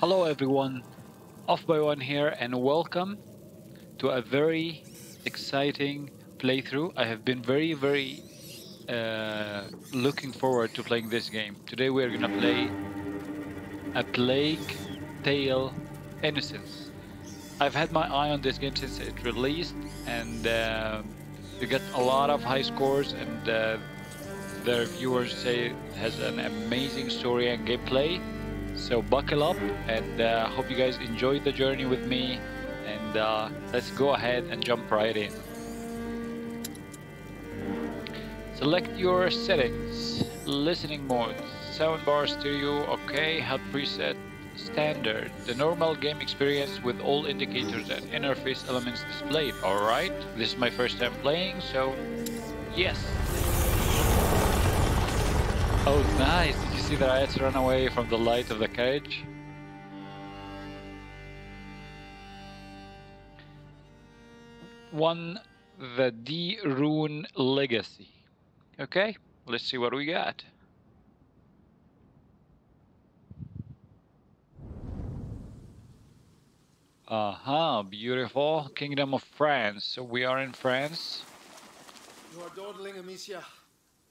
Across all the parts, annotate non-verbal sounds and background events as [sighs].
Hello everyone, Off by One here, and welcome to a very exciting playthrough. I have been very, very uh, looking forward to playing this game. Today we are gonna play A Plague Tale Innocence. I've had my eye on this game since it released, and uh, you get a lot of high scores, and uh, the reviewers say it has an amazing story and gameplay. So buckle up, and uh, hope you guys enjoy the journey with me. And uh, let's go ahead and jump right in. Select your settings, listening mode, soundbar stereo, okay, HUD preset, standard, the normal game experience with all indicators and interface elements displayed. Alright, this is my first time playing, so yes. Oh nice, see that I run away from the light of the cage. One, the De Rune Legacy. Okay, let's see what we got. Aha, beautiful. Kingdom of France. So we are in France. You are dawdling, Amicia.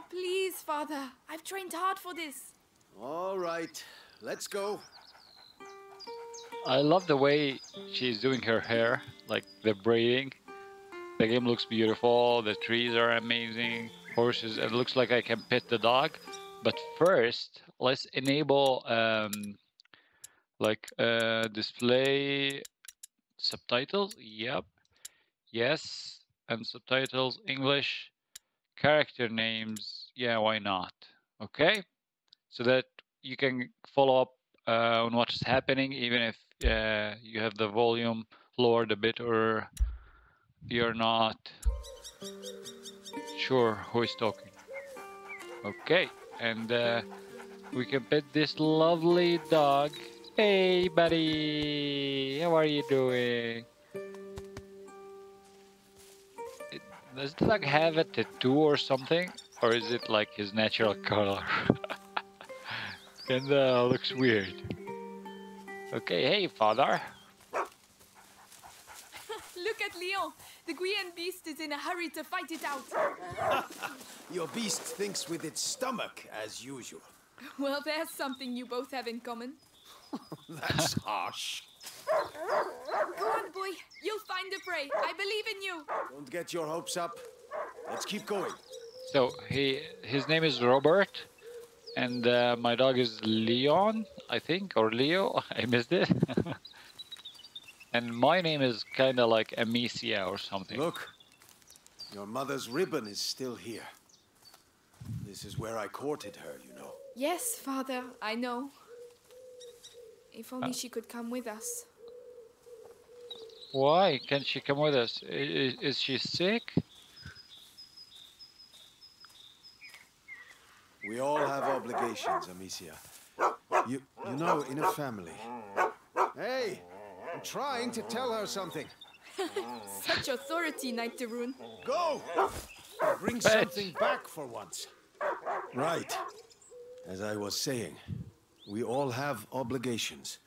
Oh, please, father. I've trained hard for this. All right, let's go. I love the way she's doing her hair, like the braiding. The game looks beautiful, the trees are amazing, horses, it looks like I can pet the dog. But first, let's enable um, like uh, display subtitles. Yep. Yes. And subtitles English. Character names. Yeah, why not? Okay. So that you can follow up uh, on what's happening, even if uh, you have the volume lowered a bit or you're not sure who is talking. Okay. And uh, we can pet this lovely dog. Hey, buddy, how are you doing? Does the dog have a tattoo or something? Or is it like his natural color? [laughs] and uh, looks weird. Okay, hey, father. [laughs] Look at Leon. The Guyenne beast is in a hurry to fight it out. [laughs] Your beast thinks with its stomach, as usual. Well, there's something you both have in common. That's harsh. Go on, boy. You'll find the prey. I believe in you. Don't get your hopes up. Let's keep going. So he, his name is Robert, and uh, my dog is Leon, I think, or Leo. [laughs] I missed it. [laughs] and my name is kind of like Amicia or something. Look, your mother's ribbon is still here. This is where I courted her, you know. Yes, father. I know. If only she could come with us. Why can't she come with us? Is, is she sick? We all have obligations, Amicia. You, you know, in a family. Hey, I'm trying to tell her something. [laughs] Such authority, Knight de Rune. Go! Bring Fetch. something back for once. Right. As I was saying, we all have obligations.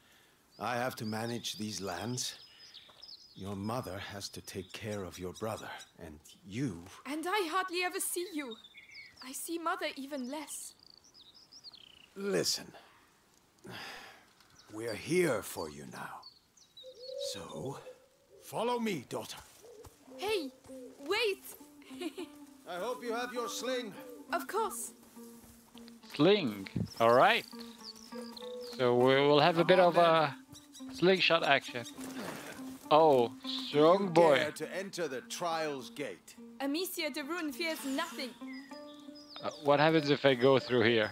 I have to manage these lands. Your mother has to take care of your brother. And you. And I hardly ever see you. I see mother even less. Listen. We're here for you now. So, follow me, daughter. Hey, wait! [laughs] I hope you have your sling. Of course. Sling. All right. So we will have a bit of a slingshot action. Oh, strong boy. Dare to enter the trials gate. Amicia de Rune fears nothing. Uh, what happens if I go through here?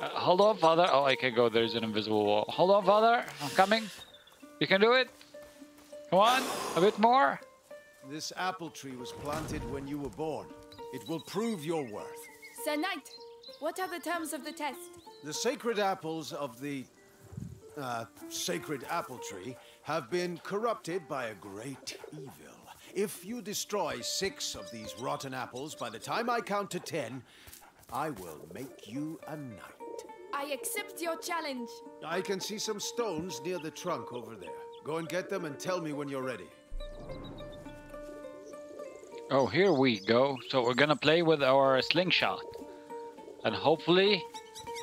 Uh, hold on, father. Oh, I can go. There's an invisible wall. Hold on, father. I'm coming. You can do it. Come on, a bit more. This apple tree was planted when you were born. It will prove your worth. Sir Knight, what are the terms of the test? The sacred apples of the uh, sacred apple tree have been corrupted by a great evil. If you destroy six of these rotten apples by the time I count to ten, I will make you a knight. I accept your challenge. I can see some stones near the trunk over there. Go and get them and tell me when you're ready. Oh, here we go. So we're gonna play with our slingshot. And hopefully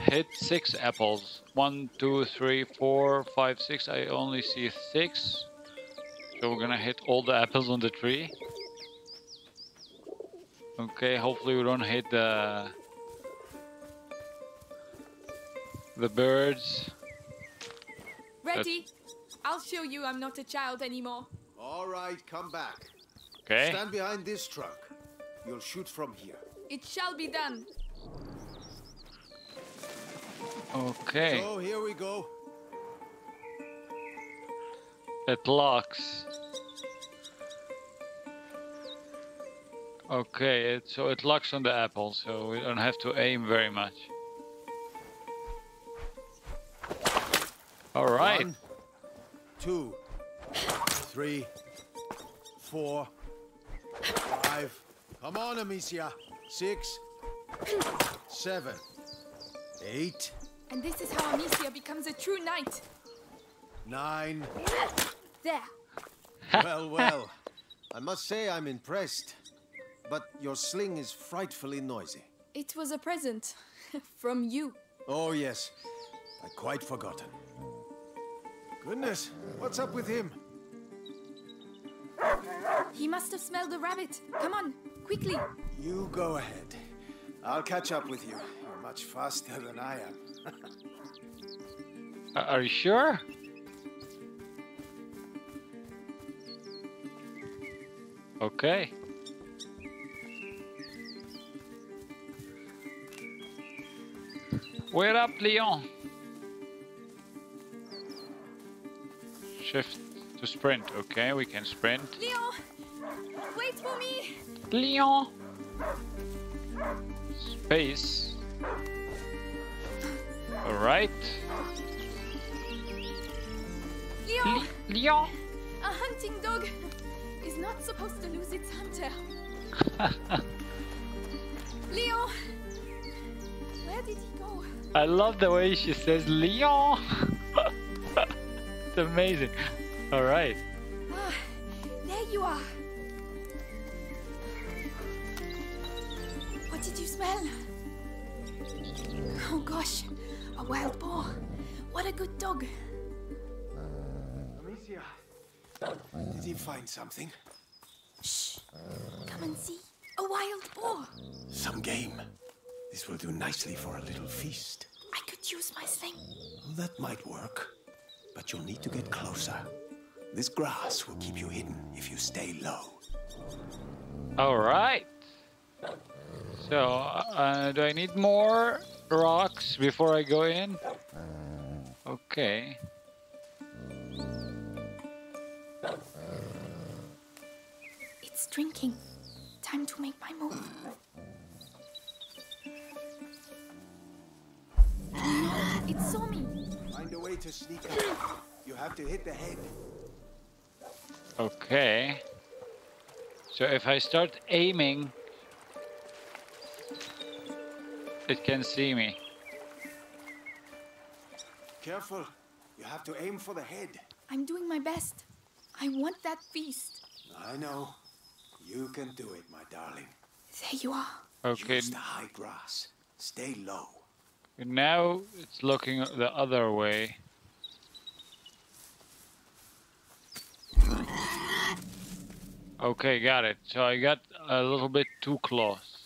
hit six apples. One, two, three, four, five, six. I only see six. So we're gonna hit all the apples on the tree. Okay, hopefully we don't hit the the birds. Ready? I'll show you I'm not a child anymore. All right, come back. Okay. Stand behind this trunk. You'll shoot from here. It shall be done. Okay. So here we go. It locks. Okay, it, so it locks on the apple, so we don't have to aim very much. All right. One, two, three, four, five. Come on, Amicia. Six, seven, eight, And this is how Amicia becomes a true knight. nine. There. well, well. I must say I'm impressed. But your sling is frightfully noisy. It was a present from you. Oh, yes. I'd quite forgotten. Goodness, what's up with him? He must have smelled a rabbit. Come on, quickly. You go ahead. I'll catch up with you. You're much faster than I am. [laughs] A- Are you sure? Okay. Wait up, Leon. Shift to sprint. Okay, we can sprint. Leon, wait for me. Leon. Space. All right. Leon, Le- Leon. a hunting dog is not supposed to lose its hunter. [laughs] Leon, where did he go? I love the way she says Leon. [laughs] it's amazing. All find something? Shh, come and see. A wild boar. Some game. This will do nicely for a little feast. I could use my sling. That might work. But you'll need to get closer. This grass will keep you hidden if you stay low. All right. So, uh, do I need more rocks before I go in? Okay. It's drinking. Time to make my move. It saw me. Find a way to sneak up. You have to hit the head. Okay. So if I start aiming, it can see me. Careful. You have to aim for the head. I'm doing my best. I want that feast. I know. You can do it, my darling. There you are. Okay, Use the high grass. Stay low. now it's looking the other way. Okay, got it. So I got a little bit too close.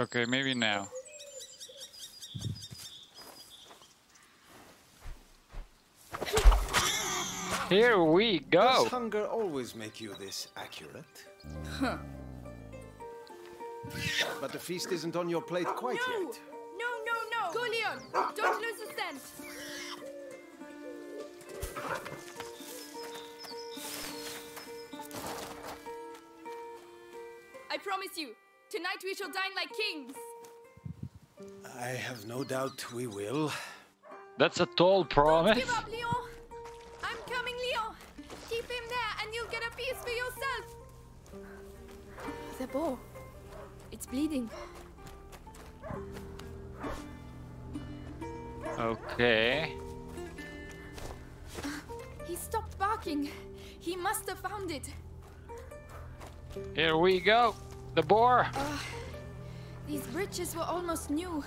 Okay, maybe now. Here we go. Does hunger always make you this accurate? Huh. But the feast isn't on your plate quite No! yet. No, no, no! Go, Leon! Don't lose the scent! I promise you, tonight we shall dine like kings! I have no doubt we will. That's a tall promise. You'll get a piece for yourself! The boar. It's bleeding. Okay. He stopped barking. He must have found it. Here we go. The boar. Ah, these bridges were almost new.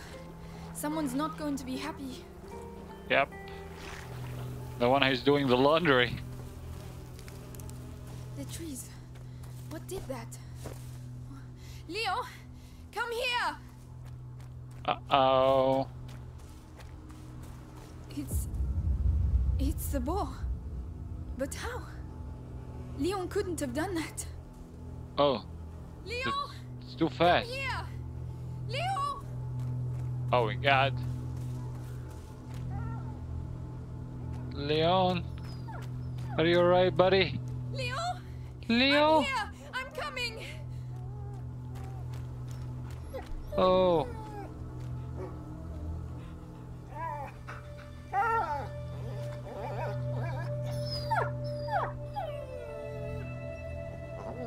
Someone's not going to be happy. Yep. The one who's doing the laundry. The trees. What did that? Leo, come here! Uh-oh. It's. It's the boar. But how? Leon couldn't have done that. Oh, Leo! it's too fast. Here! Leo! Oh my god. Leon. Are you alright, buddy? Leo! Leo? I'm here! I'm coming! Oh.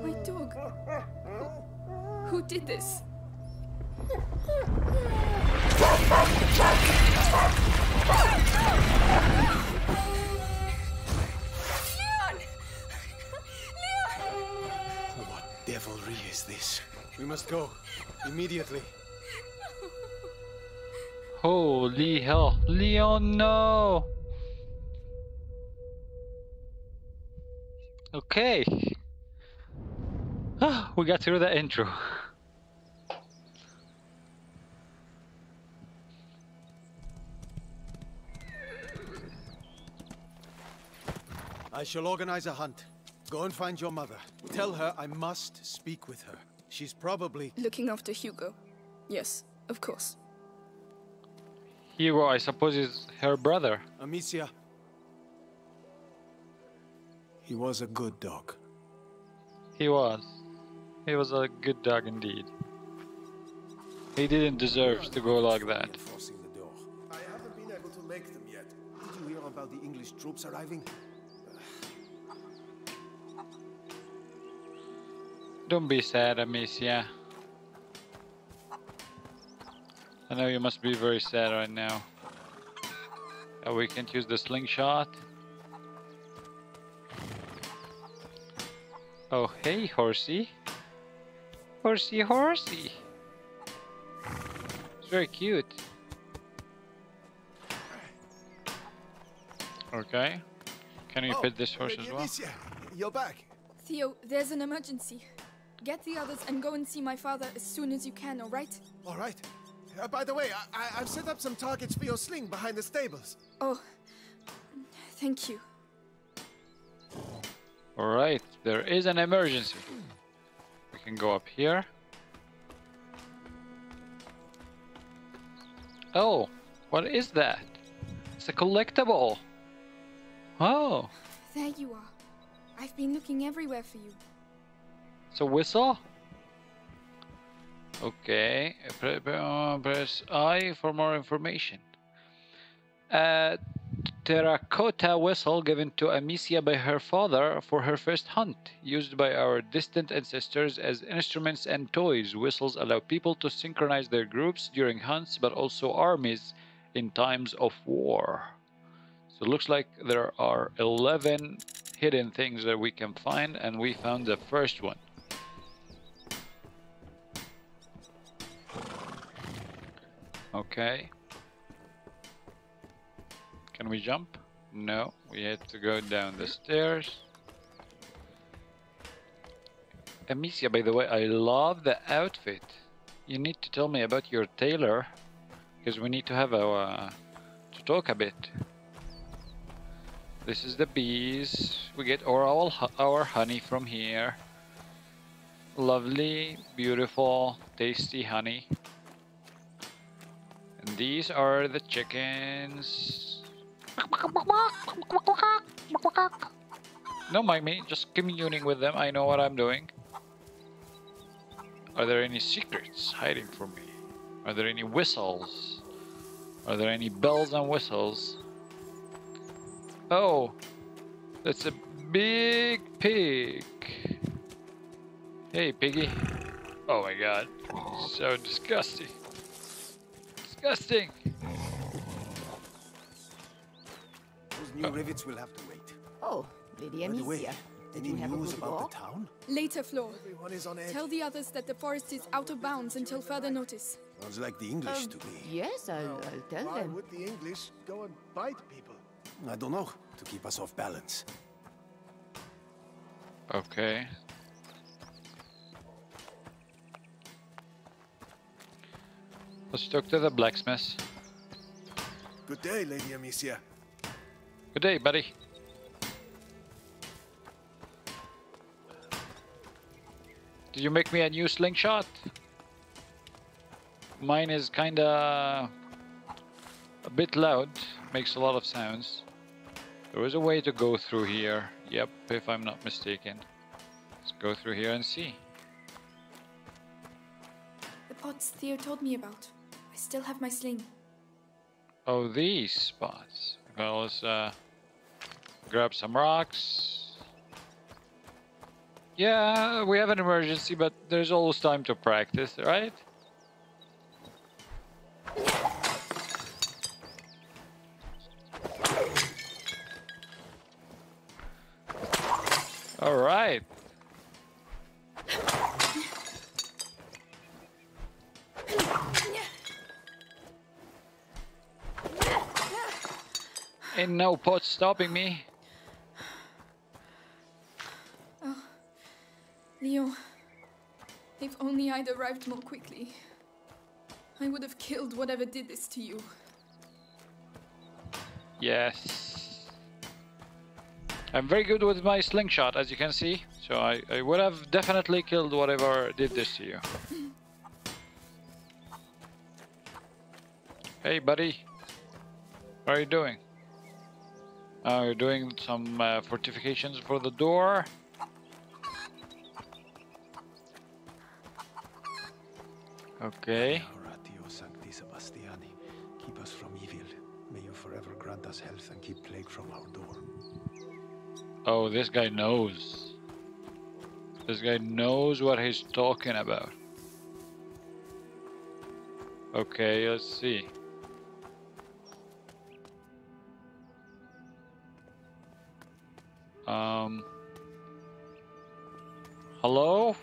My dog. Who, who did this? [laughs] this? We must go. Immediately. Holy hell. Leon, no. Okay. Ah, we got through the intro. I shall organize a hunt. Go and find your mother. Tell her I must speak with her. She's probably. Looking after Hugo. Yes, of course. Hugo, I suppose, is her brother. Amicia. He was a good dog. He was. He was a good dog indeed. He didn't deserve to go like that. Forcing the door. I haven't been able to make them yet. Did you hear about the English troops arriving? Don't be sad, Amicia. I know you must be very sad right now. Oh, we can't use the slingshot. Oh, hey, horsey. Horsey, horsey. It's very cute. Okay. Can you oh, pet this horse as well? Amicia, you're back. Theo, there's an emergency. Get the others and go and see my father as soon as you can, alright? All right. Uh, by the way, I, I, I've set up some targets for your sling behind the stables. Oh, thank you. Alright, there is an emergency. We can go up here. Oh, what is that? It's a collectible. Oh, There you are. I've been looking everywhere for you. A whistle? Okay, uh, press I for more information. A terracotta whistle given to Amicia by her father for her first hunt, used by our distant ancestors as instruments and toys. Whistles allow people to synchronize their groups during hunts, but also armies in times of war. So it looks like there are 11 hidden things that we can find, and we found the first one. Okay. Can we jump? No, we had to go down the stairs. Amicia, by the way, I love the outfit. You need to tell me about your tailor, because we need to have a uh, to talk a bit. This is the bees. We get all our honey from here. Lovely, beautiful, tasty honey. These are the chickens. Don't mind me, just communing with them. I know what I'm doing. Are there any secrets hiding from me? Are there any whistles? Are there any bells and whistles? Oh, that's a big pig. Hey, piggy. Oh my god, so disgusting. Disgusting. Those new rivets will have to wait. Oh, Lady By the way, Amicia. Did any you have a news about walk? the town? Later, Flo. Everyone is on edge. Tell the others that the forest is out of bounds until further notice. Sounds like the English Um, to me. Yes, I'll, I'll tell Why them. would the English go and bite people? I don't know. To keep us off balance. Okay. Let's talk to the blacksmith. Good day, Lady Amicia. Good day, buddy. Did you make me a new slingshot? Mine is kinda a bit loud, makes a lot of sounds. There is a way to go through here. Yep, if I'm not mistaken. Let's go through here and see. The pots Theo told me about. Still have my sling. Oh, these spots. Well, let's uh, grab some rocks. Yeah, we have an emergency, but there's always time to practice, right? All right. Ain't no pot stopping me. Ah, oh, Leo, if only I'd arrived more quickly. I would have killed whatever did this to you. Yes. I'm very good with my slingshot, as you can see. So I, I would have definitely killed whatever did this to you. [laughs] Hey, buddy. What are you doing? Oh, you're doing some uh, fortifications for the door. Okay. Oratio Sancti Sebastiani, keep us from evil. May you forever grant us health and keep plague from our door. Oh, this guy knows. This guy knows what he's talking about. Okay, let's see. Um. Hello?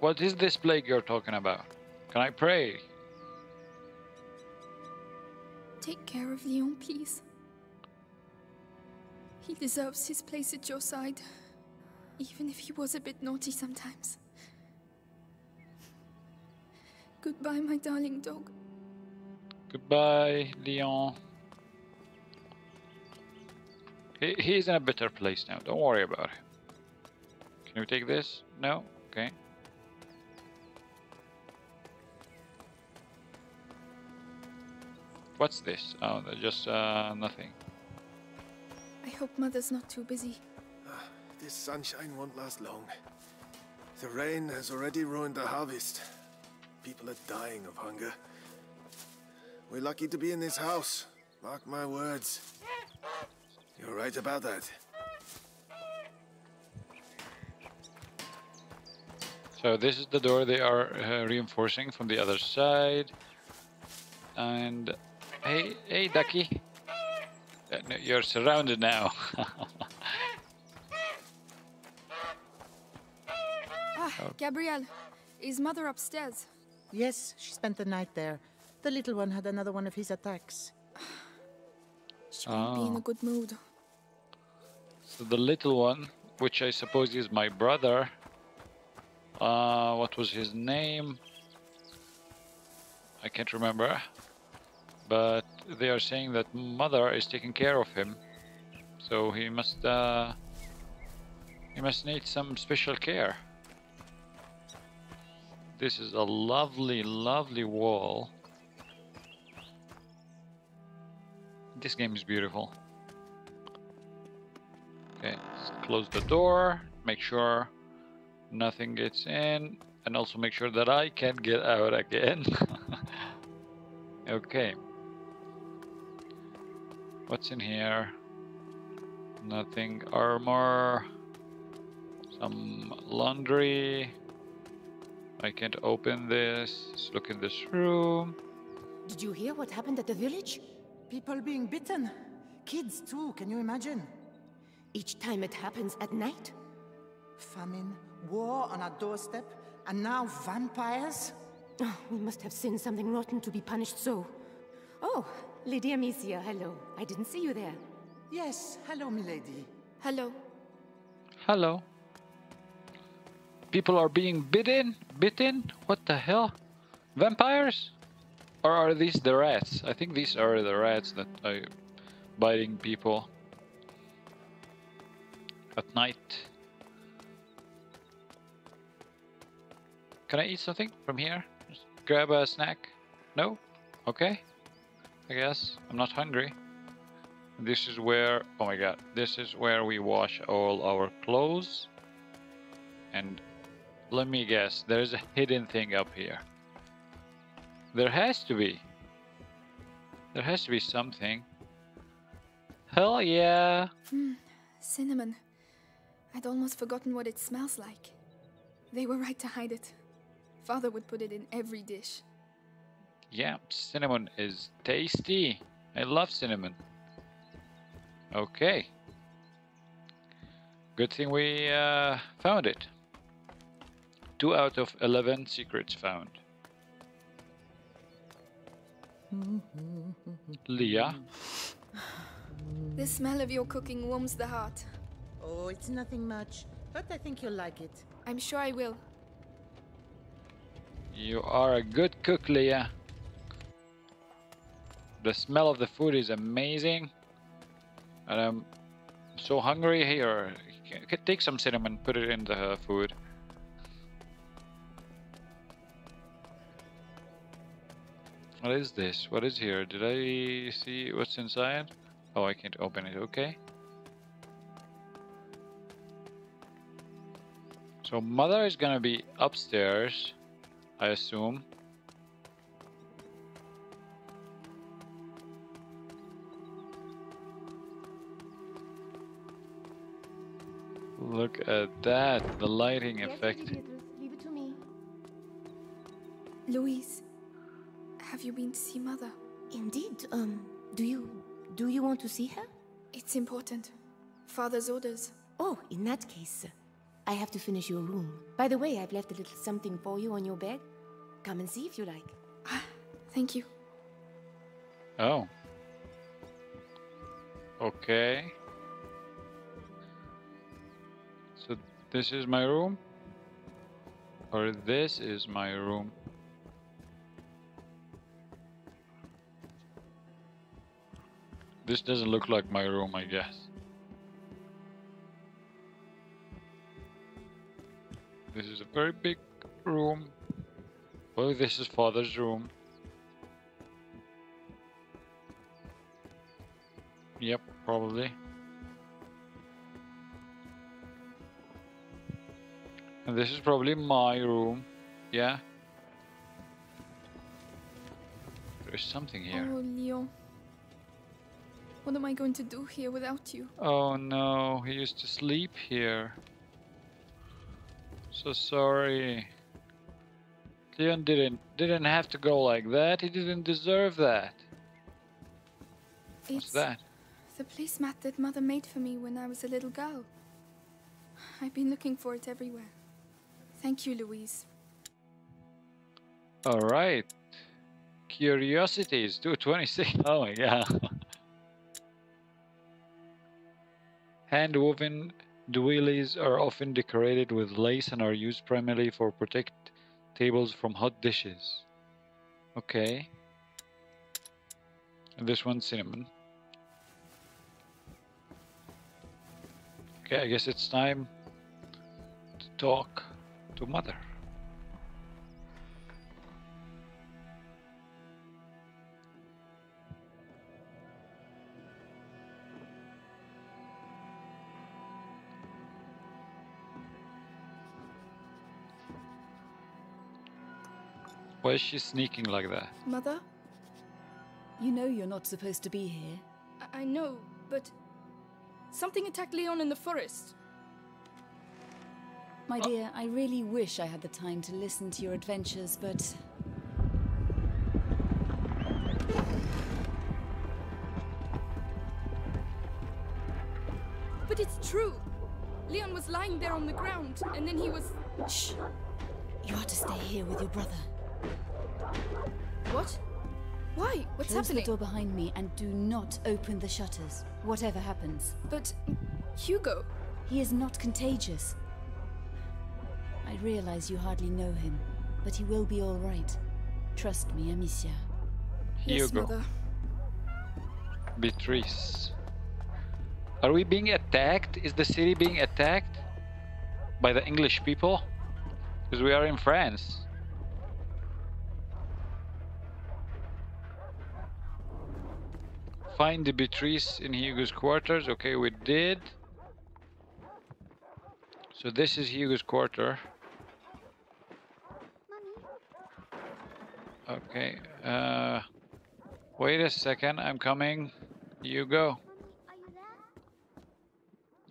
What is this plague you're talking about? Can I pray? Take care of Leon, please. He deserves his place at your side, even if he was a bit naughty sometimes. Goodbye, my darling dog. Goodbye, Leon. He, he's in a better place now. Don't worry about it. Can we take this? No? Okay. What's this? Oh, they're just uh, nothing. I hope Mother's not too busy. This sunshine won't last long. The rain has already ruined the harvest. People are dying of hunger. We're lucky to be in this house. Mark my words. You're right about that. So this is the door they are uh, reinforcing from the other side. And hey, hey, ducky. Uh, no, you're surrounded now. [laughs] Ah, Gabrielle, is Mother upstairs? Yes, she spent the night there. The little one had another one of his attacks. [sighs] She won't be in Oh. a good mood. So the little one, which I suppose is my brother. Uh, what was his name? I can't remember. but they are saying that mother is taking care of him, so he must uh, he must need some special care. This is a lovely, lovely wall. This game is beautiful. Okay, close the door, make sure nothing gets in, and also make sure that I can get out again. [laughs] okay. What's in here? Nothing. Armor. Some laundry. I can't open this. Let's look in this room. Did you hear what happened at the village? People being bitten. Kids, too, can you imagine? Each time it happens at night? Famine, war on our doorstep, and now vampires? Oh, we must have sinned something rotten to be punished so. Oh, Lady Amicia, hello. I didn't see you there. Yes, hello, milady. Hello. Hello. People are being bitten? Bitten? What the hell? Vampires? Or are these the rats? I think these are the rats that are biting people. At night. Can I eat something from here? Just grab a snack? No? Okay. I guess. I'm not hungry. This is where, oh my god, this is where we wash all our clothes. And let me guess, there's a hidden thing up here. There has to be. There has to be something. Hell yeah. Cinnamon. I'd almost forgotten what it smells like. They were right to hide it. Father would put it in every dish. Yeah, cinnamon is tasty. I love cinnamon. Okay. Good thing we uh, found it. Two out of 11 secrets found. Leah, The smell of your cooking warms the heart. Oh, it's nothing much, but I think you'll like it. I'm sure I will. you are a good cook, Leah. The smell of the food is amazing. And I'm so hungry here. C- c- Take some cinnamon, put it in the food. What is this? What is here? Did I see what's inside? Oh, I can't open it. Okay. So mother is gonna be upstairs, I assume. Look at that, the lighting effect. Leave it to me. Louise, have you been to see Mother? Indeed. Um, do you do you want to see her? It's important. Father's orders. Oh, in that case, I have to finish your room. By the way, I've left a little something for you on your bed. Come and see if you like. Ah, Thank you. Oh. Okay. So this is my room? Or this is my room? This doesn't look like my room, I guess. This is a very big room. Well, this is father's room. Yep, probably. And this is probably my room. Yeah. There's something here. Oh, Leon. What am I going to do here without you? Oh no, he used to sleep here. So sorry. Leon didn't didn't have to go like that. He didn't deserve that. What's It's that? the placemat that Mother made for me when I was a little girl. I've been looking for it everywhere. Thank you, Louise. All right. Curiosities 226. [laughs] Oh my god. Hand woven doilies are often decorated with lace and are used primarily for protect tables from hot dishes. Okay. And this one's cinnamon. Okay, I guess it's time to talk to mother. Why is she sneaking like that? Mother? You know you're not supposed to be here. I, I know, but something attacked Leon in the forest. My dear, I really wish I had the time to listen to your adventures, but But it's true. Leon was lying there on the ground, and then he was. shh. You are to stay here with your brother. What? Why? What's Close happening? the door behind me and do not open the shutters, whatever happens. But Hugo. He is not contagious. I realize you hardly know him, but he will be all right. Trust me, Amicia. Yes, Hugo. mother. Beatrice. Are we being attacked? Is the city being attacked by the English people? Because we are in France. Find the Beatrice in Hugo's quarters. Okay, we did. So this is Hugo's quarter. Okay. Uh, wait a second. I'm coming. Hugo.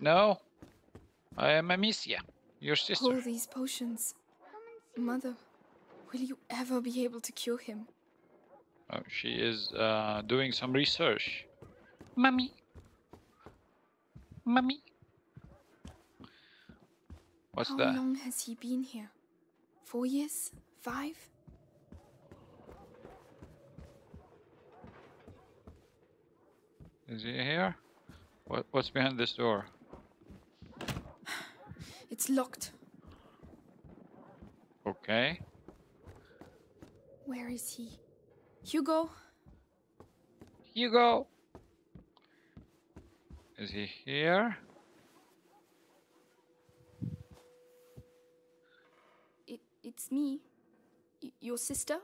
No. I am Amicia, your sister. All these potions. Mother, will you ever be able to cure him? Oh, she is uh, doing some research. Mummy. Mummy. What's How that? How long has he been here? Four years? Five? Is he here? What What's behind this door? [sighs] It's locked. Okay. Where is he? Hugo? Hugo. Is he here? It, it's me. Y- your sister?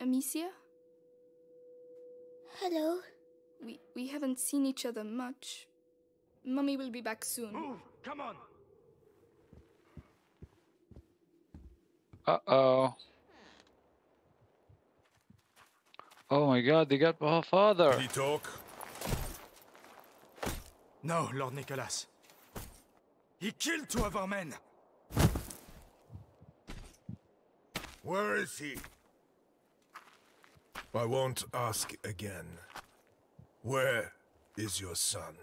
Amicia? Hello. We, we haven't seen each other much. Mummy will be back soon. Move! Come on! Uh oh. My god, they got my father. Did he talk? No, Lord Nicholas. He killed two of our men. Where is he? I won't ask again. Where is your son?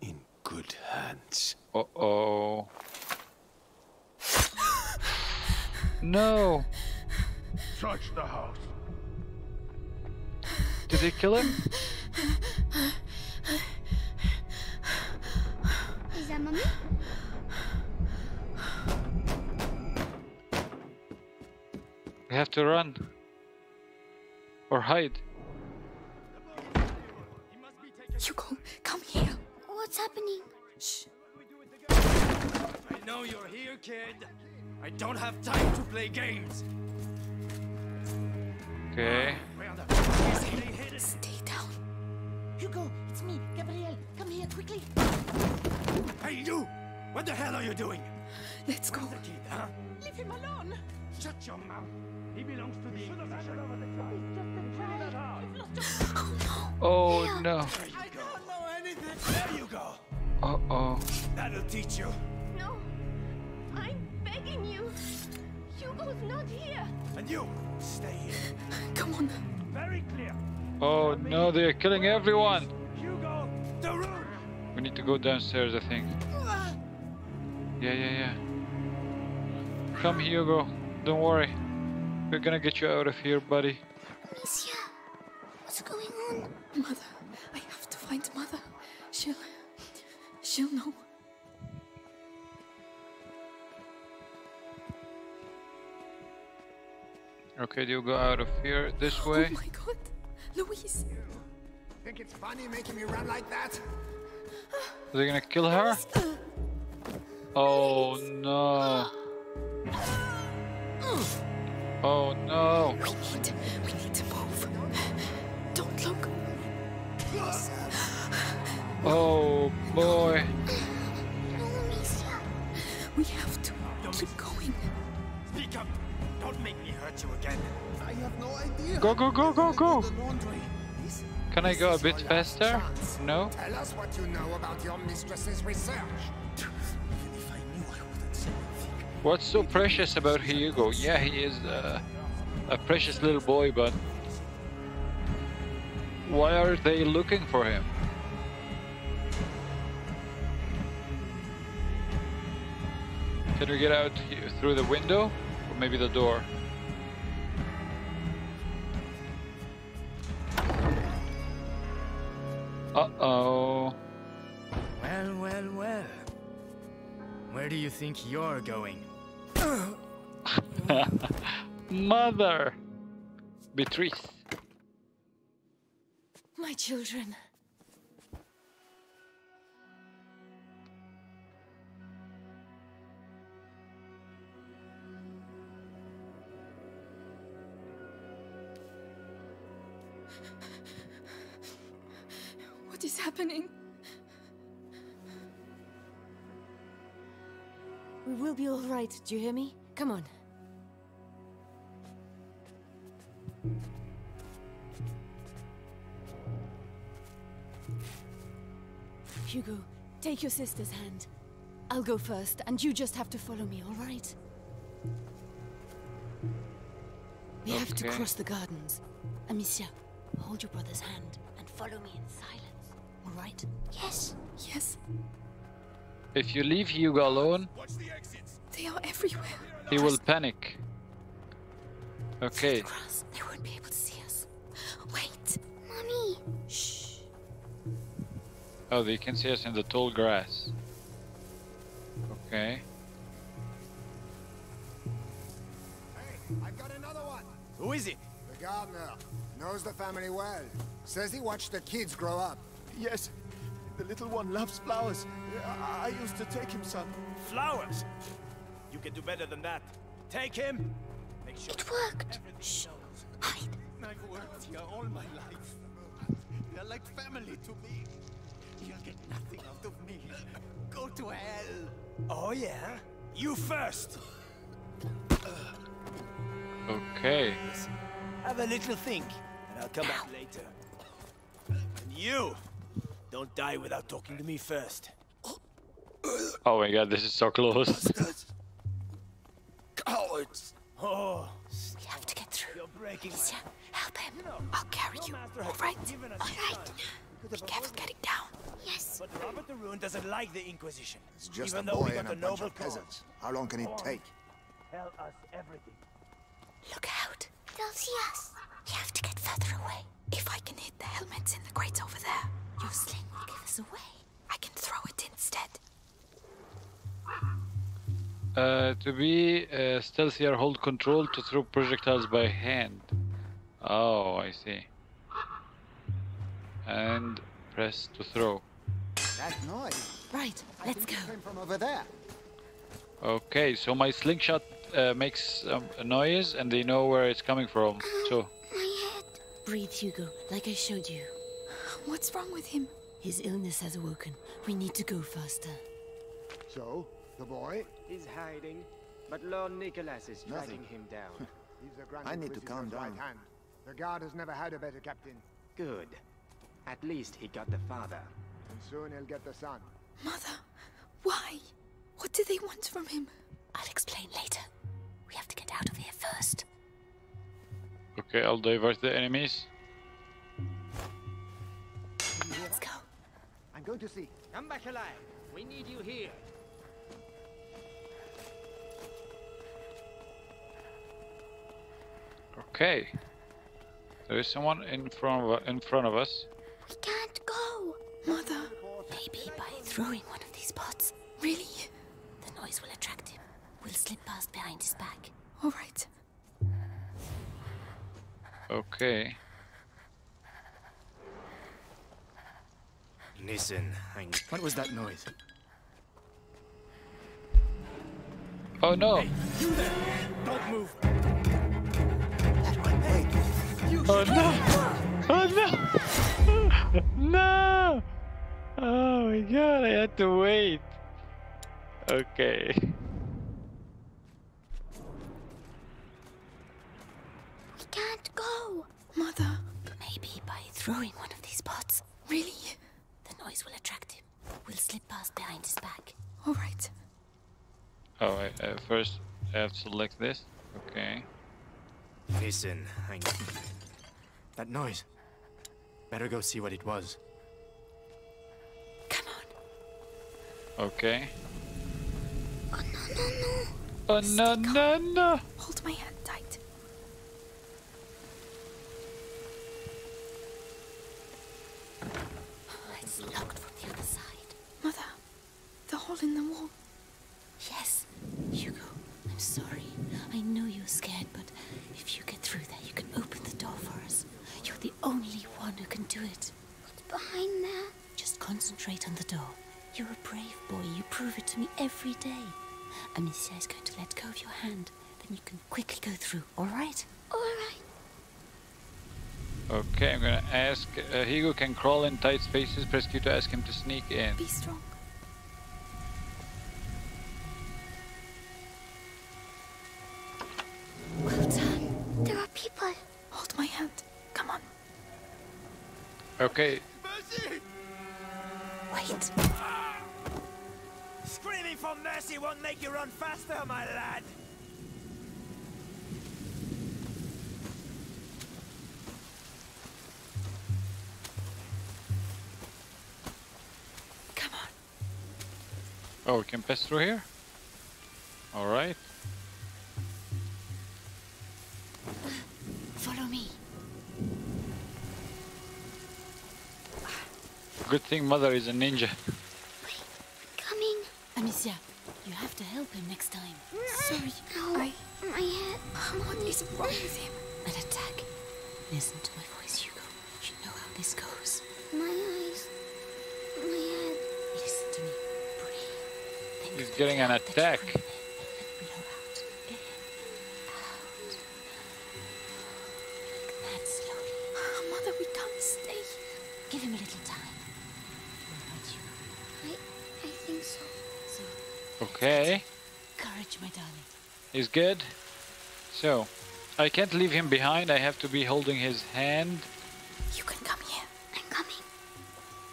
In good hands. Uh oh. no. Search the house. Did they kill him? Is that mommy? We have to run. Or hide. Hugo, come here. What's happening? Shh. I know you're here, kid. I don't have time to play games. Okay. Hey, you! What the hell are you doing? Let's go. The kid, huh? Leave him alone. Shut your mouth. He belongs to the Inquisition. Oh no. I don't know anything. There you go. Uh oh. That'll teach you. No. I'm begging you. Hugo's not here. And you, stay here. Come on. Very clear. Oh no, they're killing everyone. Hugo, the room. We need to go downstairs, I think. Yeah, yeah, yeah. Come, Hugo. Don't worry. We're gonna get you out of here, buddy. Amicia, what's going on? Mother, I have to find Mother. She'll. She'll know. Okay, you go out of here this way. Oh way. my god. Louise! Think it's funny making me run like that? Are they gonna kill her? Oh no. Oh no. We need, we need to move. Don't look. Oh boy. We have to keep going. Speak up! Don't make me hurt you again. I have no idea. Go, go, go, go, go. The laundry. This Can I go a bit faster? chance. No? Tell us what you know about your mistress's research. If I knew, I wouldn't say anything. What's so precious about Hugo? Yeah, he is uh, a precious little boy, but why are they looking for him? Can we get out through the window? Or maybe the door? Uh-oh. Well, well, well. Where do you think you're going? [laughs] Mother! Beatrice. My children. Right. Do you hear me? Come on. Hugo, take your sister's hand. I'll go first, and you just have to follow me, all right? We have to cross the gardens. Amicia, hold your brother's hand and follow me in silence, all right? Yes. Yes. If you leave Hugo alone, They are everywhere. he will panic. Okay. Grass, they won't be able to see us. Wait. Mommy. Shh. Oh, they can see us in the tall grass. Okay. Hey, I've got another one. Who is it? The gardener knows the family well. Says he watched the kids grow up. Yes, the little one loves flowers. I, I used to take him some. Flowers! You can do better than that. Take him! Make sure It worked. Shh. Hide. I've worked here all my life. They're like family to me. You'll get nothing out of me. Go to hell. Oh, yeah? You first! Okay. Have a little think, and I'll come back later. And you! Don't die without talking to me first. Oh my god, this is so close. Cowards. Oh, We have to get through. you're breaking my... Amicia, help him. I'll carry you. All right. All right. Be careful getting down. Yes. But Robert de Rune doesn't like the Inquisition. It's just even a boy and a a bunch noble of peasants. How long can it take? Tell us everything. Look out. They'll see us. We have to get further away. If I can hit the helmets in the crates over there, your sling will give us away. I can throw it instead. Uh, to be uh, stealthier, hold control to throw projectiles by hand. Oh, I see. And press to throw. That noise Right, let's go. came from over there. Okay, so my slingshot uh, makes um, a noise and they know where it's coming from. So, My head. Breathe, Hugo, like I showed you. What's wrong with him? His illness has awoken. We need to go faster. So, the boy? He's hiding, but Lord Nicholas is Nothing. tracking him down. [laughs] He's the Grand I need to calm down. Right hand. The guard has never had a better captain. Good. At least he got the father. And soon he'll get the son. Mother, why? What do they want from him? I'll explain later. We have to get out of here first. okay, I'll divert the enemies. Let's go. I'm going to see. Come back alive. We need you here. Okay. There is someone in front of, in front of us. We can't go! Mother! Maybe by throwing one of these pots. Really? The noise will attract him. We'll slip past behind his back. Alright. Okay. Listen, I... What was that noise? Oh no! Hey, you there! Don't move! Oh no! Oh no! [laughs] no! Oh my god, I had to wait. Okay. We can't go. Mother. Maybe by throwing one of these pots. Really? The noise will attract him. We'll slip past behind his back. All right. Oh, I, uh, first I have to select this. Okay. Listen, I... That noise. Better go see what it was. Come on. Okay. Oh, no, no, no. Oh no no no! Hold my hand Amicia is going to let go of your hand. Then you can quickly go through, all right? All right. Okay, I'm gonna ask. Uh, Hugo can crawl in tight spaces. Press Q to ask him to sneak in. Be strong. Well done. There are people. Hold my hand. Come on. Okay, for mercy won't make you run faster, my lad! Come on. Oh, we can pass through here? Alright. Follow me. Good thing mother is a ninja. Oh, can't stay. Give him a little time. All right, Hugo. I. I think so. So, Okay, courage, my darling. he's good. So, I can't leave him behind. I have to be holding his hand You can come here. I'm coming.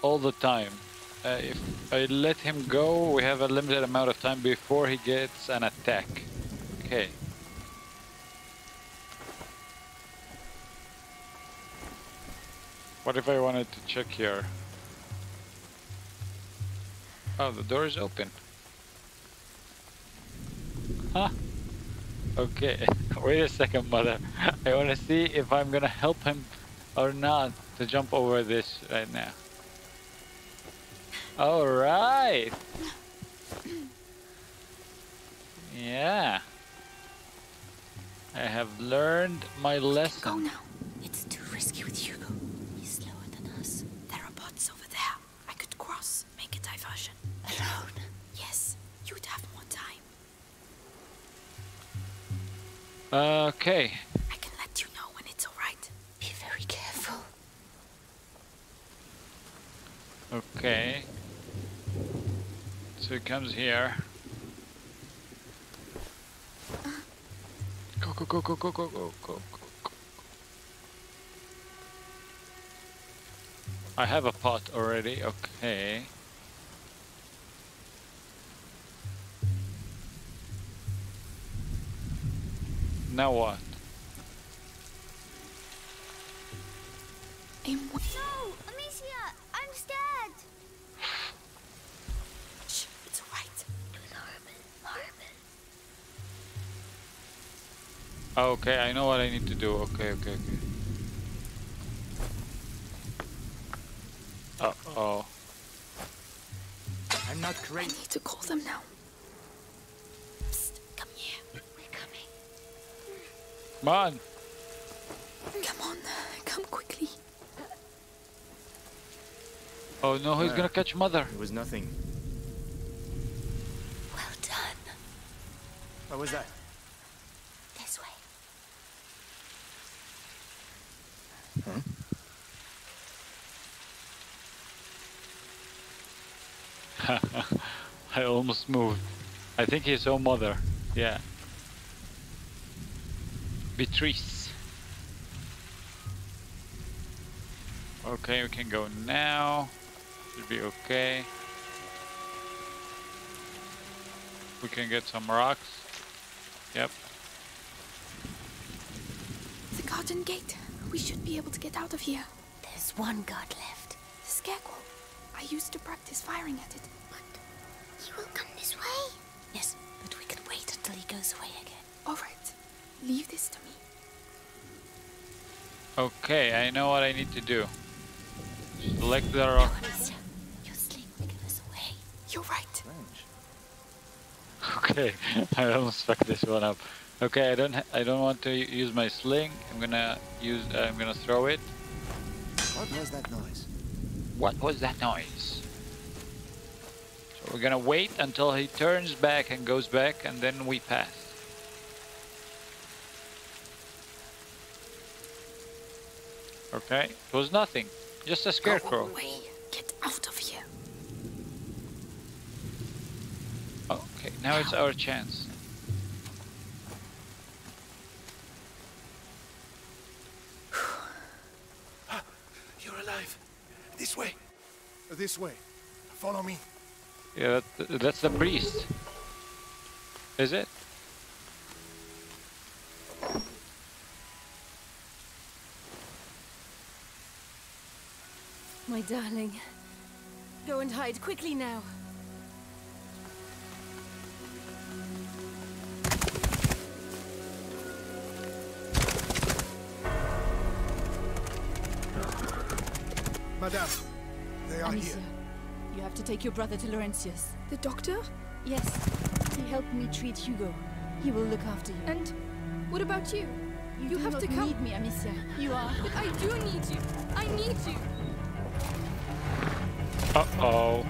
all the time. Uh, if I let him go, we have a limited amount of time before he gets an attack. Okay. What if I wanted to check here? Oh, the door is open. Huh? Okay, [laughs] wait a second, mother. [laughs] I want to see if I'm gonna help him or not to jump over this right now. All right. Yeah. I have learned my Go lesson. now. It's too risky with Hugo. He's slower than us. There are bots over there. I could cross, make a diversion. Alone. Yes, you'd have more time. Okay. I can let you know when it's all right. Be very careful. Okay. So he comes here. Go go go go go go go go go. I have a pot already. Okay. Now what? Okay, I know what I need to do. Okay, okay, okay. Uh oh. I'm not I need to call them now. Psst, come here. We're coming. Come on. Come on, come quickly. Oh no, he's gonna catch mother. It was nothing. Well done. What was that? This way. Huh? I almost moved. I think he saw mother. Yeah. Beatrice. Okay, we can go now. Should be okay. We can get some rocks. Yep. The garden gate. We should be able to get out of here. There's one guard left. The scarecrow. I used to practice firing at it. He will come this way. Yes, but we can wait until he goes away again. All right. Leave this to me. Okay, I know what I need to do. Select the rock. Your sling will give us away. You're right. Okay, [laughs] I almost fucked this one up. Okay, I don't ha- I don't want to use my sling. I'm gonna use uh, I'm gonna throw it. What was that noise? What was that noise? So we're gonna wait until he turns back and goes back, and then we pass. Okay, it was nothing. Just a scarecrow. Away. Get out of here. Okay, now it's our chance. You're alive. This way. This way. Follow me. Yeah, that, that's the priest. Is it? My darling. Go and hide quickly now. Madame, they are Amicia, here. You have to take your brother to Laurentius. The doctor? Yes, he helped me treat Hugo. He will look after you. And what about you? You, You do have not to come. need me, Amicia. You are. But I do need you. I need you. Uh-oh.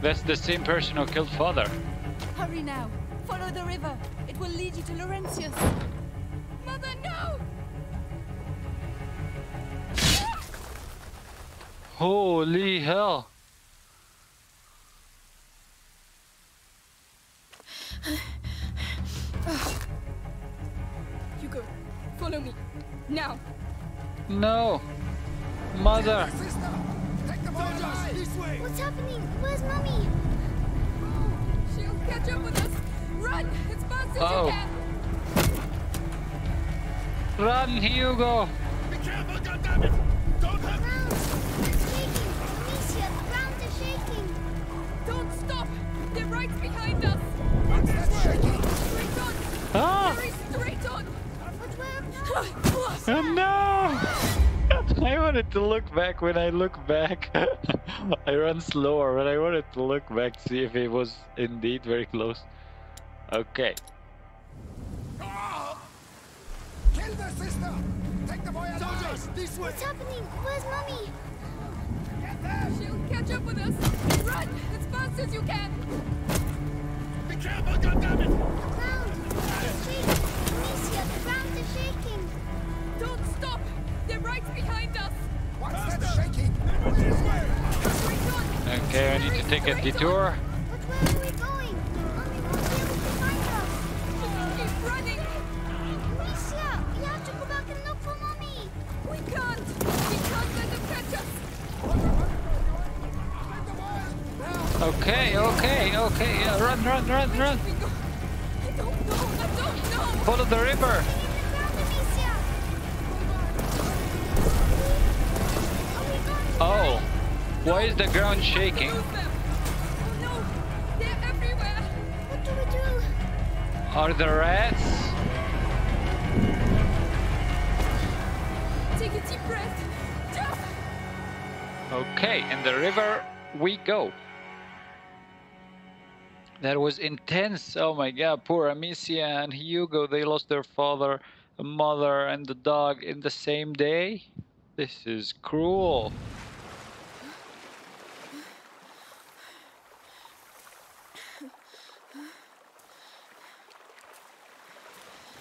That's the same person who killed father. Hurry now. Follow the river. It will lead you to Laurentius. Holy hell. [sighs] Hugo, follow me. Now. No. Mother. What's happening? Where's mommy? Oh, she'll catch up with us. Run as fast as Oh. you can. Run, Hugo. The ground. It's They're right behind us. What's that shaking? Straight on. Ah. Very straight on. Oh, no! I wanted to look back. When I look back, [laughs] I run slower. But I wanted to look back to see if it was indeed very close. Okay. Kill the sister! Take the boy alive! This way! What's happening? Where's mommy? She'll catch up with us. Run as fast as you can. Be careful, goddammit! Ground. It's. Amicia, the ground is shaking. Don't stop. They're right behind us. What's that shaking? Straight on. Okay, I need to take a detour. But where are we going? Okay, okay, okay. Yeah, run, run, run, run. Follow the river. Oh, why is the ground shaking? Are the rats? Take a deep breath. Okay, in the river we go that was intense. Oh my God, poor Amicia and Hugo, they lost their father, mother, and the dog in the same day. This is cruel.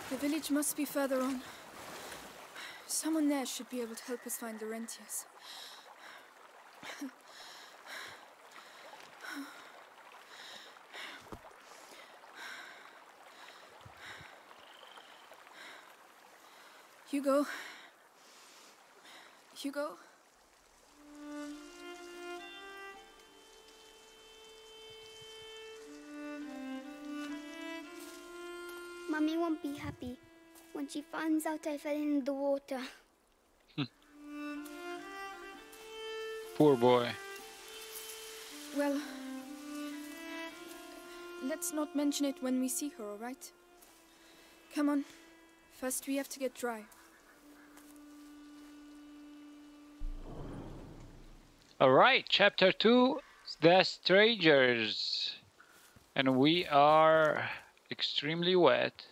The village must be further on. Someone there should be able to help us find Laurentius. Hugo. Hugo. Mommy won't be happy when she finds out I fell in the water. [laughs] Poor boy. Well, let's not mention it when we see her, all right? Come on. First, we have to get dry. All right, chapter two, the strangers, and we are extremely wet.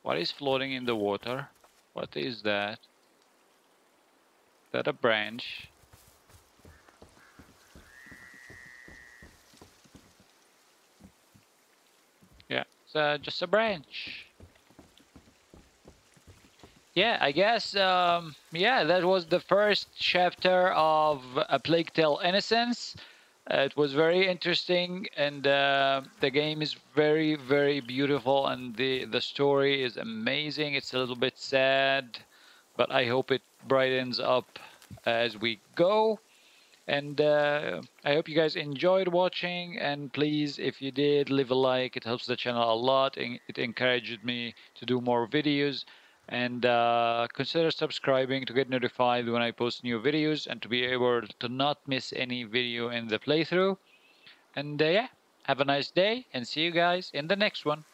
What is floating in the water? What is that? Is that a branch? Yeah, it's uh, just a branch. Yeah, I guess, um, yeah, that was the first chapter of A Plague Tale Innocence. Uh, it was very interesting, and uh, the game is very, very beautiful, and the, the story is amazing. It's a little bit sad, but I hope it brightens up as we go. And uh, I hope you guys enjoyed watching, and please, if you did, leave a like. It helps the channel a lot, and it encouraged me to do more videos and uh, consider subscribing to get notified when I post new videos and to be able to not miss any video in the playthrough. And uh, yeah, have a nice day and see you guys in the next one.